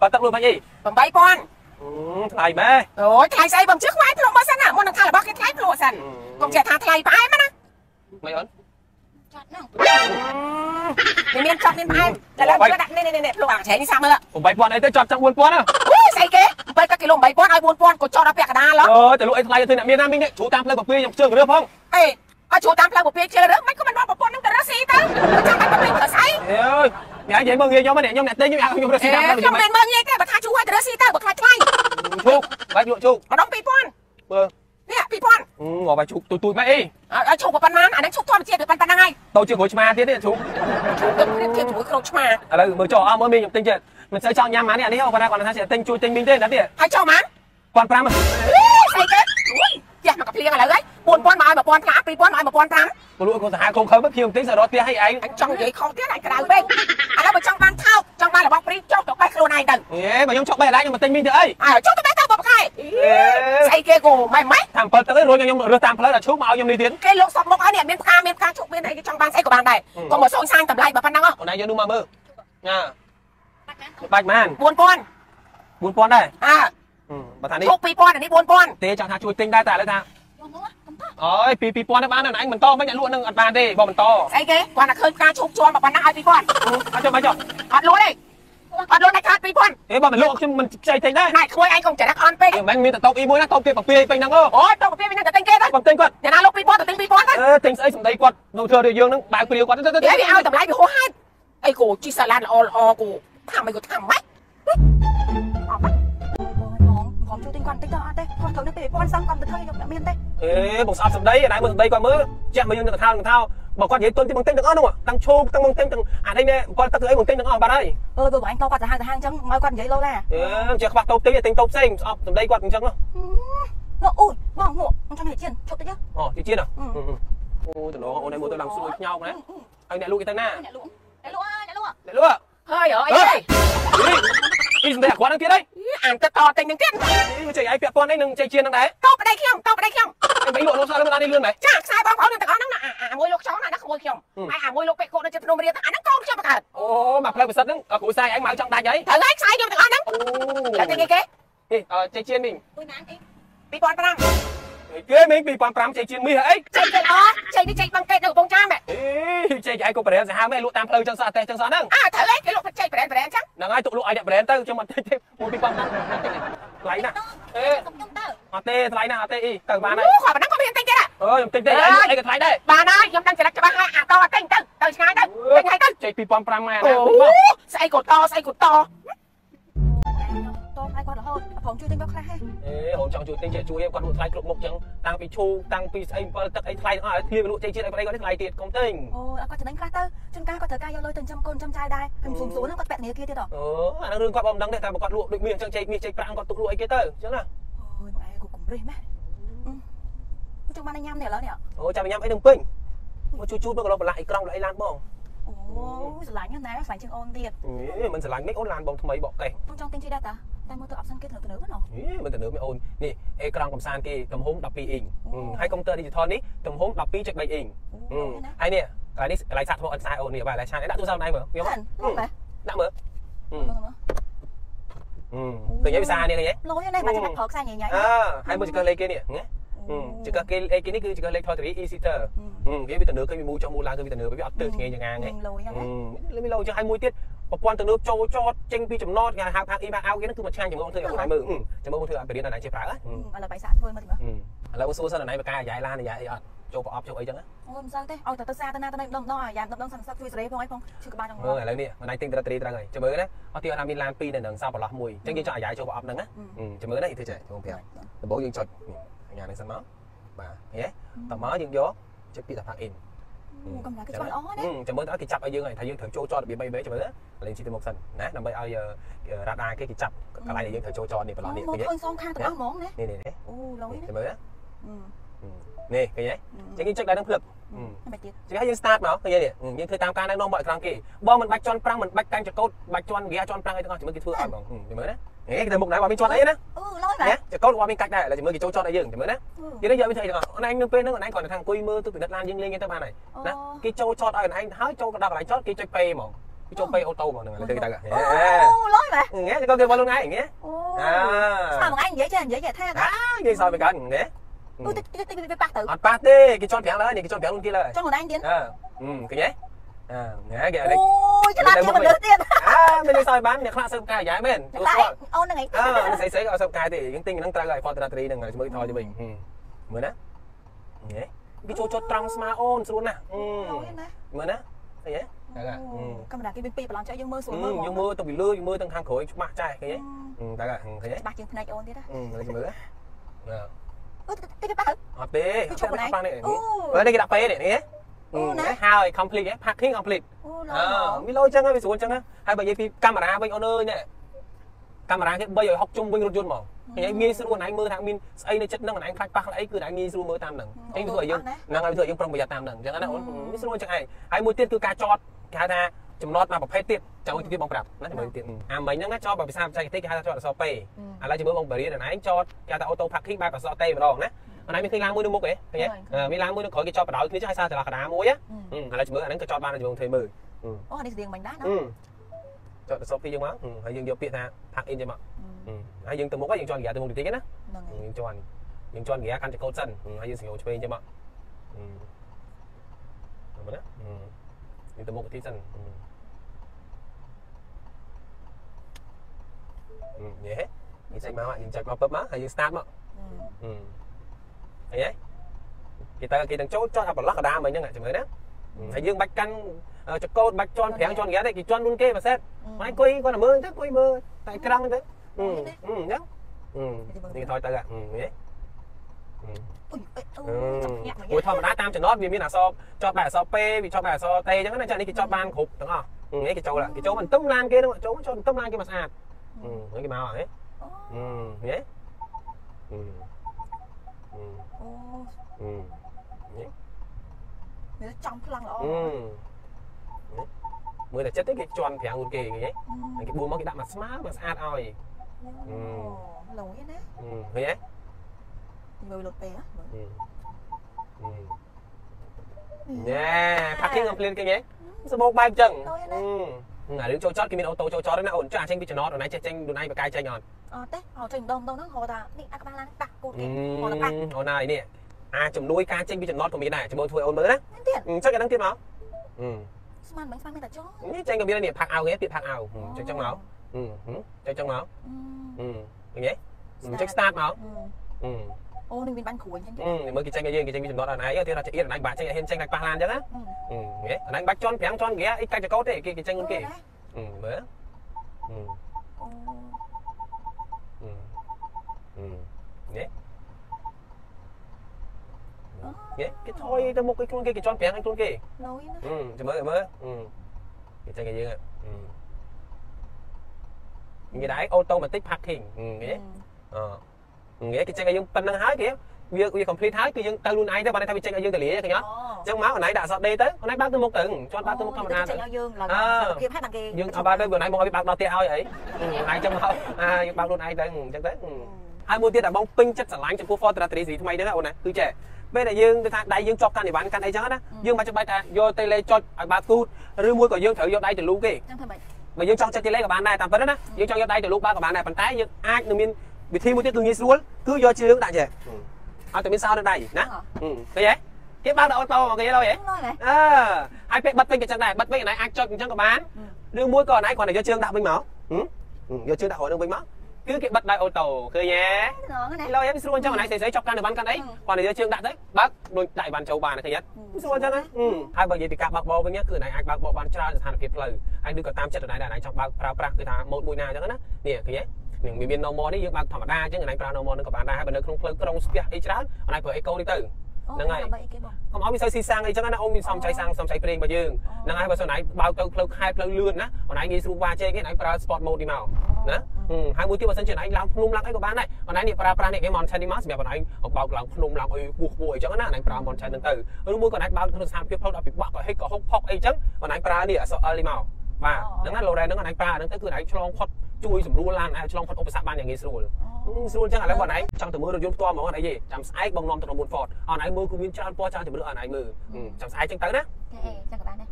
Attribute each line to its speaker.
Speaker 1: បើទឹកលក់មិនអី
Speaker 2: 8000
Speaker 1: ថ្លៃម៉ែ
Speaker 2: អូយថ្លៃស្អីបងជឿខ្វាយធ្លុំមកសិនណាមុននឹងថារបស់គេថ្លៃធ្លុំសិនកុំចេះថាថ្លៃផ្អែមណា
Speaker 1: មិនអូន
Speaker 2: ចាត់ហ្នឹងមានមានចប់មានផ្អែមតែឡើងជឿដាក់នេះនេះនេះធ្លុំអាឆេនេះសាក់មើល
Speaker 1: 8000អីទៅចប់ចាំ4000ណា
Speaker 2: អូយស្អីគេ7គីឡូ8000ឲ្យ4000ក៏ចោតដល់ពាក់កណ្ដាលហ៎
Speaker 1: អើយតែលក់អីថ្លៃទៅអ្នកមានណាមីងនេះជ្រូតាមផ្លូវប្រពៃខ្ញុំជើងរើផង
Speaker 2: អេឲ្យជួតាមផ្លូវពពាជិលរើមិនក៏មិនបោះប្រពន្ធនឹងទៅរកស៊ីទៅចាំបាច់ទៅទៅស្អី
Speaker 1: អើយ ញ៉ាំនិយាយមើលងាយខ្ញុំនេះខ្ញុំអ្នកទិញខ្ញុំខ្ញុំរើស
Speaker 2: អេ
Speaker 1: ស៊ីតាមផ្លូវ
Speaker 2: ខ្ញុំមិនមើលងាយទេបើថាជួឲ្យទៅរកស៊ីទៅបើខ្លាចថ្លៃ
Speaker 1: ជូកបាច់លក់ជូក
Speaker 2: ម្ដង2000
Speaker 1: មើល
Speaker 2: នេះ2000
Speaker 1: ងបាច់ជូកទូទូម៉ែអី
Speaker 2: ឲ្យឈប់ប៉ុណ្ណាអានេះឈប់ធម្មជាតិប៉ុណ្ណឹងហើយ
Speaker 1: តូចជាងក្រួយឆ្មាទៀតនេះជូក
Speaker 2: ឈប់ទៅព្រៀបធៀបជាមួយក្រូចឆ្មា
Speaker 1: ឥឡូវមើលចុះអស់មើលមីងខ្ញុំទិញចិត្តមិនសូវចង់ញ៉ាំម៉ានេះអានេះគាត់ថាគាត់ថាទិញជួយទិញមីងទេណាទៀត
Speaker 2: ហើយចុះម៉ាន
Speaker 1: 1500
Speaker 2: ស្អីគេអូយយ៉ាមកកាភ្លៀងឥឡូវហើយ 4000មកឲ្យ1000ផ្លា2000មកឲ្យ1005
Speaker 1: ពលក់គាត់សាហាកុំខើមកភៀវទិញសរត់ផ្ទះឲ្យឯង
Speaker 2: អញចង់និយាយខុសទៀតឲ្យក្រៅពេកឥឡូវបើចង់បានថោកចង់បានរបស់ព្រីចុះទៅបេះខ្លួនឯងទៅ
Speaker 1: អេបើខ្ញុំចុកបេះឡាយខ្ញុំមកទិញមីងទៅអី
Speaker 2: អើចុះទៅបេះទៅបបខែស្អីគេគូម៉ែម៉ែ
Speaker 1: តាម7ទឹកឯងរួចខ្ញុំរើសតាមផ្លូវដល់ឈូកមកឲ្យខ្ញុំនេះទៀត
Speaker 2: គេលោកសពមកហើយនេះមានផ្កាមានផ្កាជុកមានអីគេចង់បានស្អីក៏បានដែរកុំមកសូនសាញតម្លៃបើប៉ុណ្ណឹងហ៎
Speaker 1: អូនឯងយកនោះមកមើលណាបាច់ម៉ាន
Speaker 2: 4000
Speaker 1: 4000ដែរ
Speaker 2: អើ
Speaker 1: បើថានេះ
Speaker 2: ជុក2000អានេះ4000
Speaker 1: ទេចង់ថាជួយទិញដែរតែឥឡូវថា អើយពី2000ទៅបានតែឯងមិនតមិនលក់នឹងអត់បានទេបងមិនត
Speaker 2: ស្អីគេគាត់តែឃើញផ្កាជុកជាប់ប៉ុណ្ណឹងឲ្យ2000
Speaker 1: អត់ចុះមកចុះ
Speaker 2: អត់លក់ទេអត់លក់តែខាត2000
Speaker 1: អេបងមិនលក់ខ្ញុំមិនខ្ចីទិញដែរ
Speaker 2: ណែខ្មួយឯងកុំចរិតអន់ពេក
Speaker 1: មិនមានតតបអ៊ីមួយណាតបទៀត7ពេញហ្នឹងអូ
Speaker 2: អូយទៅពីមានតែទិញគេទៅ
Speaker 1: បងទិញគាត់
Speaker 2: អ្នកណាលក់2000ទៅទិញ2000ទៅ
Speaker 1: អឺទិញស្អីសំដីគាត់នោះធ្វើឲ្យយើងនឹងបើកព្រាវគាត់ទៅទៅ
Speaker 2: និយាយវាឲ្យតម្លៃវាហួសហេតុអីគូជីសាឡានល្អល្អគូថាមិនក៏ថាម៉េច
Speaker 3: បងជួយទិញគាត់បន្តិចទៅអត់ទេគាត់ត្រូវនឹងពេលពាន់សឹងគាត់ទៅធ្វើខ្ញុំអត់មានទេ
Speaker 1: អេបងស្អប់សំដីអាយមើលសំដីគាត់មើលចាក់មកយើងនឹងកថានឹងថាបើគាត់និយាយទុនទីបងទិញទាំងអស់នោះទាំងឈោកទាំងបងទិញទាំងអានេះគាត់ទឹកអីបងទិញទាំងអស់បាត់ហើយ
Speaker 3: អើបើបងអញតគាត់ទៅហាងទៅហាងអញ្ចឹងមកគាត់និយាយលោឡា
Speaker 1: អឺចេះខ្វះតូបទិញទិញតូបផ្សេងស្អប់សំដីគាត់អញ្ចឹងនោះ
Speaker 3: នោះអូយបងងក់ខ្ញុំចង់និយាយជិនជប់តិចទៅ
Speaker 1: អូជាជាតិអូតំណងអូនឯងមើលទៅឡើងស្រួយខ្ញោកណាហើយអ្នកលក់គេទៅណា
Speaker 3: អ្នកលក់អ្នកលក់អ្នកលក់
Speaker 1: អ្នកលក់
Speaker 2: ហើយអើយ
Speaker 1: អីសំដីអាគាត់នឹងទៀតអី
Speaker 2: អានទៅតទិញនឹងទៀត
Speaker 1: ចេះឲ្យពាក់ព័ន្ធអីនឹងចេះជានឹងដែរ
Speaker 2: តបប្តីខ្ញុំតបប្តីខ្ញុំ
Speaker 1: អីមិនលក់លោកសោះលើនេះលឿនដែរ
Speaker 2: ចាខ្សែបងប្អូនទាំងអស់ហ្នឹងអាមួយលោកចောင်းណាក្មួយខ្ញុំហើយអាមួយលោកពេកកូននៅចិត្តភ្នំរៀនអាហ្នឹងកូនខ្ញុំបង្កើត
Speaker 1: អូមកផ្លូវពិសិដ្ឋហ្នឹងគ្រូសាយឯងមកចង់ដាច់ហើយ
Speaker 2: ត្រូវហើយខ្សែខ្ញុំទាំងអស់ហ្នឹង
Speaker 1: អូ
Speaker 2: តែទិញគេគេ
Speaker 1: នេះចេះជាមីង
Speaker 3: អុយណានអី
Speaker 2: 2005
Speaker 1: គេមីង2005ចេះជាមីអី
Speaker 2: ចេញគេល្អចេញនេះចេញបឹងកេតនៅកំពង់ចាមហ៎
Speaker 1: អេចេះឯងក៏ប្រែសាហាវមែនលក់តាមផ្លូវចឹងសោះអត់ទេចឹងសោះហ្នឹង
Speaker 2: អើត្រូវហើយគេលោកចេញប្រែប្រែអញ្ចឹង
Speaker 1: ហ្នឹងហើយទុកលក់ឲ្យអ្នកប្រែទៅខ្ញុំអត់ទេមួយ2005ថ្លៃណាស់អេ
Speaker 3: សុំខ្ញុំទៅ
Speaker 1: អត់ទេថ្លៃណាស់អត់ទេអីទៅបានហើយ
Speaker 2: អូគាត់ប៉ុណ្ណឹងក៏មានទិញទៀត
Speaker 1: អើខ្ញុំទិញទេអីក៏ថ្លៃដែរ
Speaker 2: បានហើយខ្ញុំដឹងចរិតច្បាស់ហើយអាតទិញទៅទៅឆ្ងាយទៅទិញហើយទៅ
Speaker 1: ចេះ2005ម៉ែណា
Speaker 2: អូស្អីក៏តស្អីក៏ត
Speaker 3: តោះឲ្យគាត់រហូតផងជួយទិញគាត់ខ្លះហេ
Speaker 1: អេហូនចង់ជួយទិញចេះជួយគាត់លក់ថ្លៃគ្រប់មុខចឹងតាំងពីឈូតាំងពីស្អី7ទឹកអីថ្លៃទាំងអស់ឲ្យធៀបលក់ចេះជាតិអីប្រអីគាត់ថ្លៃទៀតកុំទិញ
Speaker 3: អូអត់គាត់ចំណេញខ្លះទៅជួនកាលគាត់ត្រូវការយកលុយទៅចំកូនចំចាយដែរខ្ញុំស៊ូស៊ូហ្នឹងគាត់ពាក់ធនាគារទៀតហ៎
Speaker 1: អូអានឹងរឿងគាត់បងមិនដឹងទេតែបើគាត់លក់ដូចមាសអញ្ចឹងចេកមាសចេកប្រាក់គាត់ទុកលក់អីគេទៅអញ្ចឹងណា
Speaker 3: អូយបងឯងគូកុំរិះម៉ែចង់បានញ៉ាំនេះឥឡូវនេះ
Speaker 1: អូចាំញ៉ាំអីនឹងពេញមកជួយជួយទៅក៏លោកបន្លាក់អីក្រង់អីឡានបង
Speaker 3: អូស្រឡាញ់ណាស់ស្រឡាញ់ជាងអូនទៀត
Speaker 1: អេមិនស្រឡាញ់មិនអូនឡានបងថ្មីបកកេះ
Speaker 3: ខ្ញុំចង់ទិញជិះដែរតា តែមើលទៅអបសិនគេត្រូវទៅនៅណា
Speaker 1: អេមិនទៅលើមិនអូននេះអេក្រង់កំសាន្តគេទំហំ12អ៊ីងហើយកុំព្យូទ័រ digital នេះទំហំ12.3អ៊ីងហើយនេះកន្លែងនេះកន្លែងសាក់ថ្មអត់ខ្សែអូននេះបាទកន្លែងឆានដាក់ទូរស័ព្ទណៃមើលខ្ញុំ
Speaker 3: ហ្នឹងលោកបែ
Speaker 1: ដាក់មើលឃើញឯវិសានេះឃើញឯ
Speaker 3: លុយនេះបាច់ចាំប្រើខ្សែញ៉ៃញ៉ៃ
Speaker 1: អើហើយមើលចង្កឹះលេខគេនេះណាចង្កឹះគេលេខគេនេះគឺចង្កឹះលេខ Total e seater គេវាទៅលើគេវាមូចុះមូឡើងគឺវាទៅលើវាអត់ទៅឆ្ងាយយ៉ាងងាងឯង
Speaker 3: លុយហ្នឹង
Speaker 1: លើមានលោចឹងហើយមួយទៀត ប្រព័ន្ធទំនើបចូលចតចេញពីចំណតគេហៅថាអ៊ីបាអោគេហ្នឹងគឺមកឆ្ងាញ់ជាមួយអូនធ្វើឲ្យអូនមើលចាំមើលអូនធ្វើឲ្យបរៀនអនឡាញចេះប្រើហ៎
Speaker 3: ឥឡូវបាយសាក់ធ្វើមើលទីមើល
Speaker 1: ឥឡូវសួរសិនអនឡាញបកាយាយឡានយាយអីអត់ចូលប្រអប់ចូលអីចឹងណា
Speaker 3: អូមិនសូវទេឲ្យតែទៅសារទៅណាទៅណាម្ដងម្ដងអាយ៉ាម្ដងសន្តិសុខជួយសេរីផងអីផងជួយក្បាលចង់
Speaker 1: មើលឥឡូវនេះអនឡាញទិញត្រាត្រីត្រឹងហើយចាំមើលណាអត់ទីអត់មានឡាន2នៅនឹងសោប្រឡោះមួយចឹងយើងចង់អាយាយចូលប្រអប់ហ្នឹងណាចាំមើលណាធ្វើចេះចូលប្រាប់ដំបូងយើងចុចញ៉ាំនឹងសិនមកបាទឃើញទេតមកយើងយកចុចពីតា plug in
Speaker 3: កំឡុងគេច្បាស់ល្អណា
Speaker 1: ចាំមើលតើគេចាប់ឲ្យយើងហើយថាយើងត្រូវចូលចតរបៀប3 3ចាំមើលលេងជិះទៅមុខសិនណាដើម្បីឲ្យរ៉ាដាគេគេចាប់កន្លែងដែលយើងត្រូវចូលចតនេះប្រឡោះនេះ
Speaker 3: មក
Speaker 1: ឃើញទេ
Speaker 3: ឃើញសងខាងទាំងអស់ហ្មងណា
Speaker 1: នេះនេះនេះ
Speaker 3: អូលុយណា
Speaker 1: ចាំមើលណា
Speaker 3: អឺ
Speaker 1: នេះឃើញទេចឹងយើងចុចដល់នឹងភ្លឹប
Speaker 3: មិនទៀត
Speaker 1: ចឹងហើយយើង start មកឃើញទេយើងធ្វើតាមការណែនាំមកអេក្រង់គេបងមិនបាច់ជន់ប្រាំងមិនបាច់តាំងចកោតបាច់ជន់ហ្គាជន់ប្រាំងអីទាំងអស់ចាំមើលគេធ្វើឲ្យបងចាំមើលណា ហេគេទៅមុខណាបើមានជន់អីណា
Speaker 3: អូលុយបែ
Speaker 1: ណាចកោតគាត់មានកាច់ដែរឥឡូវចាំមើលគេចូលចតឲ្យយើងចាំមើលណាគេនេះយកវាធ្វើអីទាំងអស់អនឡាញនៅពេលហ្នឹងអនឡាញគាត់ថាអង្គុយមើលទៅពិនិត្យឡានយើងលេងទៅបានហើយណាគេចូលចតឲ្យអនឡាញហើយចូលដល់កន្លែងចតគេចុចពេហ្មងវាចូលពេអូតូមកហ្នឹងឥឡូវគេទៅហេ
Speaker 3: អូលុយម៉ែ
Speaker 1: nghe cho con kêu luôn ngay nghe
Speaker 3: អូ
Speaker 1: à
Speaker 3: ស្មាមួយថ្ងៃនិយាយចេះនិយាយចេះថា
Speaker 1: à nghe sao mày cần nghe
Speaker 3: អូតិចតិចតិចវាប៉ះទៅ
Speaker 1: អត់ប៉ះទេគេជន់ប្រាំងលើនេះគេជន់ប្រាំង luôn kia លើ
Speaker 3: ចង់ខ្លួនឯងទៀត
Speaker 1: អឺអឺឃើញទេ អឺ nghe kìa
Speaker 3: អូយឆ្លាតជាងមនុស្សទៀត
Speaker 1: អើមានន័យសោយបានអ្នកខ្លះសើបកាយយ៉ាមែន
Speaker 3: តែ
Speaker 1: ចូលស្គាល់
Speaker 3: អូនហ្នឹងឯង
Speaker 1: អឺស្អីស្អីក៏អត់សើបកាយទេយើងទិញហ្នឹងត្រូវហើយ Fortuna 3ហ្នឹងហើយជាមួយថយទៅវិញមើលណាញ៉េគេចូលចត់ត្រង់ស្មាអូនស្រួលណាស់អឺ
Speaker 3: អូយណា
Speaker 1: មើលណាអីហ៎ហ្នឹងហើយ
Speaker 3: កាមេរ៉ាគេមានពីរប្រឡងចុះយើងមើលស្រួល
Speaker 1: អឺ
Speaker 3: មើល
Speaker 1: យើងមើលទៅពីលើយើងមើលទាំងខាងក្រោយច្បាស់ចាស់ឃើញទេអឺតែឃើញទេ
Speaker 3: ច្បាស់ជាងភ្នែកអូនទៀតណា
Speaker 1: អឺមើលមើលអឺ
Speaker 3: អូតិចតិចប៉ះទៅ
Speaker 1: អត់ទេ
Speaker 3: គេឈប់ខ្លួនឯង
Speaker 1: ប៉ះនេះ
Speaker 3: អូ
Speaker 1: មើលនេះគេដាក់ពេនេះនេះ
Speaker 3: អូណា
Speaker 1: ហើយ complete ហ៎ packing complete
Speaker 3: អូឡ
Speaker 1: អឺមានលុយចឹងហើយវាស្រួលចឹងណាហើយបើនិយាយពីកាមេរ៉ាវិញអូនអើយនេះកាមេរ៉ាគេ3ឲ្យ60ជុំវិញរថយន្តមកហើយងាយស្រួលណៃមើលថាមានស្អីនៅចិត្តហ្នឹងណៃខ្លាចប៉ះខ្លាចអីគឺណៃងាយស្រួលមើលតាមហ្នឹងអញ្ចឹងធ្វើឲ្យយើងហ្នឹងហើយធ្វើឲ្យយើងប្រុងប្រយ័ត្នតាមហ្នឹងអញ្ចឹងណាអូនមានស្រួលចឹងឯងហើយមួយទៀតគឺការចតគេហៅថាចំណត់មកប្រភេទទៀតចាំមួយទៀតបងប្រាប់ណាចាំមួយទៀតអាមិញហ្នឹងណាចតបើភាសាបច្ចេកទេសគេហៅថាចតអសពេឥឡូវជំរឿបងបរិយាណៃចតគេហៅថាអូតូ parking បែបអសទេម្ដងណា អនឡាញមានឃើញឡើងមួយនៅមុខហ៎ឃើញទេមានឡើងមួយនៅក្រោយគេចតបដោយគ្នាចឹងហើយសារចលកដាមួយណាឥឡូវជំរឿអាហ្នឹងក៏ចតបានជំរឿធ្វើមើល
Speaker 3: អូនេះស្រៀងមិញដែរណា
Speaker 1: អឺចុះទៅសពពីយើងមកអឺហើយយើងយកពាក្យថា pack in ចឹងមកអឺហើយយើងទៅមុខហើយយើងជន់ហ្គាទៅមុខតិចតិចណា
Speaker 3: ហ្នឹងហើយ
Speaker 1: យើងជន់យើងជន់ហ្គាកាន់ចកោតសិនអឺហើយយើងសង្យោឆ្វេងចឹងមកអឺមើលណាអឺយើងទៅមុខតិចសិនអឺអឺយេយើងចេញមកយើងចេញមកពឹបមកហើយយើង start មក អឺអីហ៎គេទៅគេទាំងចូលចន់អាប្រឡោះកដាមិញហ្នឹងចាំមើលណាហើយយើងបាច់កាន់ចកោតបាច់ជន់ប្រាំងជន់ហ្គាទេគេជន់មុនគេបើសិនម៉ែអង្គុយគាត់តែមើលទៅអង្គុយមើលតែក្រង់ទៅអឺអឺអញ្ចឹងអឺនេះថយទៅហ៎អឺហ៎
Speaker 3: អូយអូ
Speaker 1: អឺ
Speaker 3: ចាប់ញាក់មក
Speaker 1: មួយធម្មតាតាមចំណត់វាមានអក្សរចប់បែបអក្សរពេវាចប់បែបអក្សរតេអញ្ចឹងណាចានេះគេចប់បានគ្រប់ទាំងអស់នេះគេចូលគេចូលមិនទឹមឡានគេហ្នឹងចូលចូលទឹមឡានគេមកស្អាតអឺហ្នឹងគេមកហ៎អឺហ៎អឺអឺ
Speaker 3: អូ
Speaker 1: អឺ
Speaker 3: វាចំខ្លាំងល្អ
Speaker 1: អឺមើលតែចិត្តទេគេជន់ប្រាំងមួយគេគេហ៎គេបួមកគេដាក់មកស្មើមកស្អាតឲ្យ
Speaker 3: ឡូយណា
Speaker 1: អឺឃើញទេ
Speaker 3: មើលលុតពេហ៎
Speaker 1: ណែ parking complete គេហ៎សបោកបែបចឹងអារឿងចូលចតគេមានអូតូចូលចតណាអូនចាចេញពីចំណតអូនឯងចេះចេញខ្លួនឯងបកាយចេញអត់
Speaker 3: អត់ទេអត់ចេញម្ដងម្ដងហ្នឹងហៅថានេះអាក្បាលឡានប៉ះគូត
Speaker 1: អ
Speaker 3: គេមកប៉ះឺ
Speaker 1: អូនហើយនេះ អាជំនួយការចេញពីចំណតក៏មានដែរជាមួយធ្វើអូនមើលណា
Speaker 3: មែនទៀត
Speaker 1: ចុចអាហ្នឹងទៀតមកអឺ
Speaker 3: ស្មានមិនស្មានមានតែចោ
Speaker 1: នេះចេញក៏មាននេះផាក់អោគេពាក្យផាក់អោចុចចឹងមកអឺចុចចឹងមកអឺឃើញទេចុច start មកអឺ
Speaker 3: អូនេះមានបាញ់គ្រួយចឹងទេ
Speaker 1: អឺមើលគេចេញឲ្យយើងគេចេញពីចំណតអូនឯងទៀតថាចៀតអូនឯងបាក់ចេញឲ្យហ៊ានចេញតែប៉ះឡានចឹងណាអឺហ៎អូនឯងបាច់ជន់ប្រាំងជន់ហ្គាអីកាច់ចកោតទេគេគេចេញខ្លួនគេអឺមើលអឺ
Speaker 3: អូ
Speaker 1: អឺអឺនេះ គេគេថយទៅមុខគេខ្លួនគេគេជន់ប្រាំងឲ្យខ្លួនគេ
Speaker 3: ឡូយណា
Speaker 1: អឺចាំមើលមើលអឺគេចេញឲ្យយើងអឺនិយាយដែរអូតូម៉ាទិក parking អឺគេអឺគេគេចេញឲ្យយើងប៉ុណ្្នឹងហើយគេវាវា complete ហើយគឺយើងទៅខ្លួនឯងទៅបានថាវាចេញឲ្យយើងទៅលាឃើញអត់
Speaker 3: អូ
Speaker 1: អញ្ចឹងមកអូនឯងដាក់អសតដេទៅអូនឯងបើកទៅមុខទៅជន់បើកទៅមុខធម្មតា
Speaker 3: ចេ
Speaker 1: ទៅ
Speaker 3: ញឲ្យយើងឡើងភាពឲ្យបានគេ
Speaker 1: យើងអត់បើកទៅអូនឯងមកឲ្យវាបើកដល់ផ្ទះឲ្យអីអូនឯងចឹងមកអាយើងបើកខ្លួនឯងទៅអញ្ចឹងទៅហើយមួយទៀតតែបងពេញចិត្តស្រឡាញ់ចំពោះ Fortuna 3 Series ថ្មីហ្នឹងណាអូនណាគឺចេះ ពេលដែលយើងទៅថាដៃយើងជាប់កាន់អីវ៉ាន់កាន់អីចឹងណាយើងមិនចាំបាច់ថាយកតេឡេចុចឲ្យបើកទូតឬមួយក៏យើងត្រូវយកដៃទៅលូកគេ
Speaker 3: ចឹងធ្វើម៉េច
Speaker 1: បើយើងចង់ចុចតេឡេក៏បានដែរតាមពិតណាយើងចង់យកដៃទៅលូកបើកក៏បានដែរប៉ុន្តែយើងអាចនឹងមានវិធីមួយទៀតគឺងាយស្រួលគឺយកជើងដាក់ចេះអត់តែមានសោនៅដៃណាឃើញទេគេបើកដល់អូតូមកគេឡើយហ៎
Speaker 3: ឡូយណា
Speaker 1: អឺហើយពេលបិទពេញក៏ចឹងដែរបិទពេញអណៃអាចចុចអញ្ចឹងក៏បានឬមួយក៏អណៃគ្រាន់តែយកជើងដាក់វិញមកយកជើងដាក់រយនឹងវិញមក គឺគេបិទដោយអូតូឃើញទេ
Speaker 3: ណងណា
Speaker 1: ឥឡូវ em ស្រួលអញ្ចឹងអនឡាញស្រីៗចប់កាន់ទៅបានកាន់អីគាត់និយាយជើងដាក់ទៅបើកដូចដាក់បានចូលបានឃើញអត់ស្រួលអញ្ចឹងណាហើយបើនិយាយពីការបើកបោវិញគឺអនឡាញអាចបើកបោបានច្រើនស្ថានភាពផ្លូវហើយឬក៏តាមចិត្តអនឡាញដែរអនឡាញចង់បើកប្រើប្រាស់គឺថាម៉ូដមួយណាអញ្ចឹងណានេះឃើញទេនឹងវាមាន normal នេះយើងបើកធម្មតាអញ្ចឹងអនឡាញប្រើ normal នឹងក៏បានដែរហើយបើនៅក្នុងផ្លូវក្រុងស្ទះអីច្រើនអនឡាញប្រើ eco នេះទៅ
Speaker 3: ហ្នឹងហើយបើអីគេបង
Speaker 1: កុំឲ្យវាសូវស៊ីសាំងអីចឹងណាអូនមានសំចៃសាំងសំចៃប្រេងរបស់យើងហ្នឹងហើយបើសិនអនឡាញបើកទៅផ្លូវខេត្តផ្លូវលឿនណាអនឡាញងាយស្រួលវ៉ាចេកគេអនឡាញប្រើ sport mode នេះមកណាហើយមួយទៀតបើសិនជាណៃឡើងភ្នំឡើងអីក៏បានដែរអនឡាញនេះប្រើប្រាស់នេះគេ Mountain នេះមកសម្រាប់អនឡាញបើកឡើងភ្នំឡើងអីខ្ពស់ខ្ពស់អីចឹងណាអនឡាញប្រើ Mountain ហ្នឹងទៅឬមួយក៏អនឡាញបើកក្នុងស្ថានភាពផ្លូវដល់ពិបាកក៏ហិចក៏ហុកផុកអីចឹងអនឡាញប្រើនេះអសអលនេះមកបាទហ្នឹងណា Lorraine ហ្នឹងអនឡាញប្រើហ្នឹងទៅគឺអនឡាញឆ្លងផុតជួយសម្រួលឡានអាចឆ្លងផុតឧបសគ្គបានយ៉ាងងាយស្រួល ស្រួលចឹងឥឡូវបងអនឡាញចង់ទៅមើលរថយន្តផ្ទាល់ហ្មងអត់អីទេចាំស្អែកបងនាំទៅក្នុងមុន Ford អនឡាញមើលគឺមានច្រើនពណ៌ច្រើនជម្រើសអនឡាញមើលចាំស្អែកចឹងទៅណា
Speaker 3: ចាអេចឹងក៏បានដែរ